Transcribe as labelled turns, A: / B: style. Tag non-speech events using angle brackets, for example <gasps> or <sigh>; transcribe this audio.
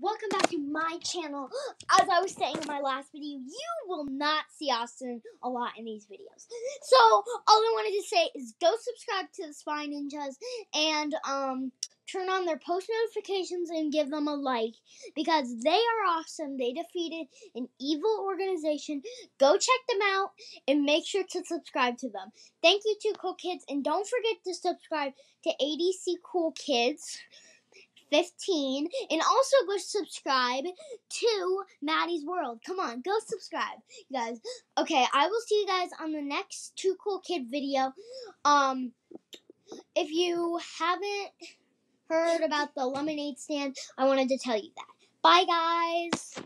A: welcome back to my channel. <gasps> As I was saying in my last video, you will not see Austin a lot in these videos. <laughs> So, all I wanted to say is go subscribe to the Spy Ninjas and um turn on their post notifications and give them a like because they are awesome. They defeated an evil organization. Go check them out and make sure to subscribe to them. Thank you to Cool Kids and don't forget to subscribe to ADC Cool Kids. 15 and also go subscribe to Maddie's World. Come on, go subscribe, you guys. Okay, I will see you guys on the next Too Cool Kid video. Um, if you haven't heard about the lemonade stand, I wanted to tell you that. Bye, guys.